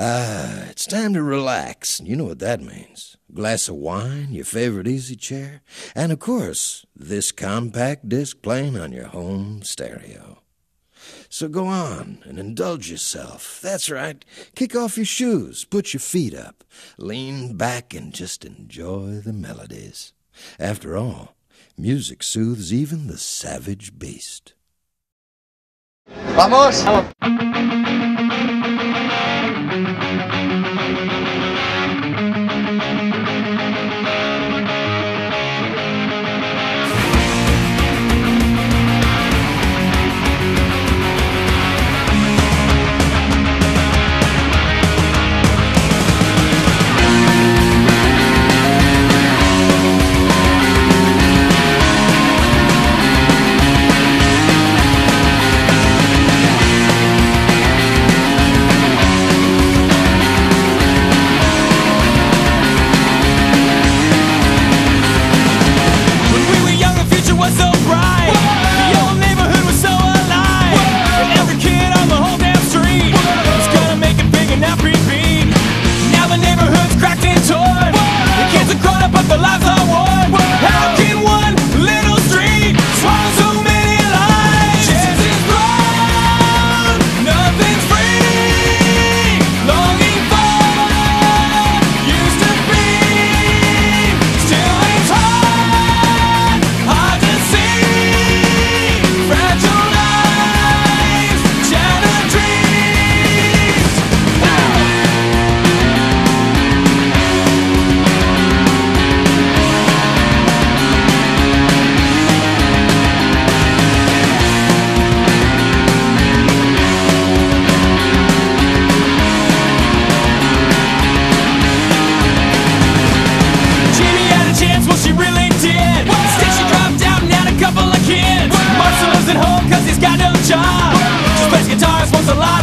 Ah, it's time to relax. You know what that means. A glass of wine, your favorite easy chair, and of course, this compact disc playing on your home stereo. So go on and indulge yourself. That's right. Kick off your shoes, put your feet up, lean back, and just enjoy the melodies. After all, music soothes even the savage beast. ¡Vamos! well she really did. Instead she dropped out and had a couple of kids. Whoa. Marshall lives at home cause he's got no job. Whoa. She plays guitar once a lot.